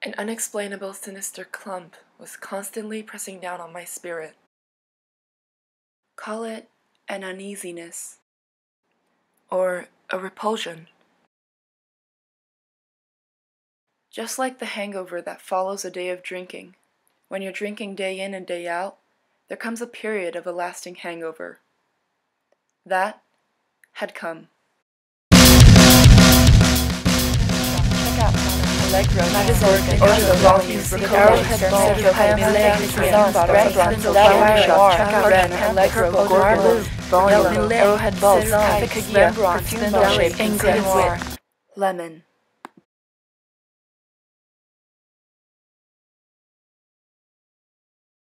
An unexplainable sinister clump was constantly pressing down on my spirit. Call it an uneasiness or a repulsion. Just like the hangover that follows a day of drinking, when you're drinking day in and day out, there comes a period of a lasting hangover. That had come. Allegro, Magazine, Audio Volumes, Arrowhead Ball, Pamela, Brand, Lower, Red, Allegro, Gorblue, Volume, Arrowhead Balls, Cafe Kagia, Perfume Ball Shape, Ingrid Noir. Lemon.